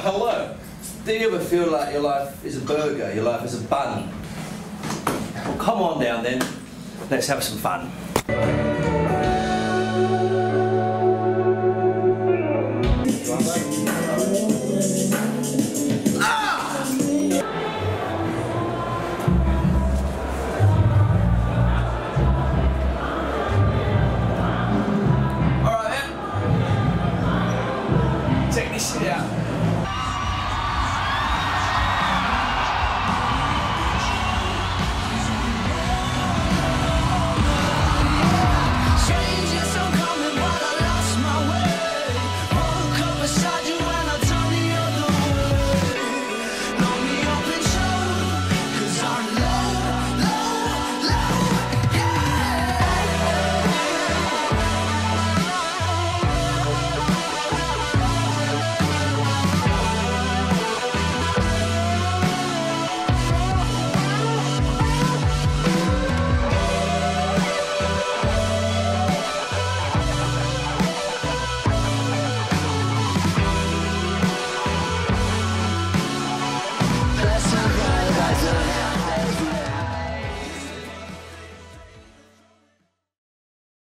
hello. Do you ever feel like your life is a burger, your life is a bun? Well, come on down then. Let's have some fun. Ah! Alright this shit out.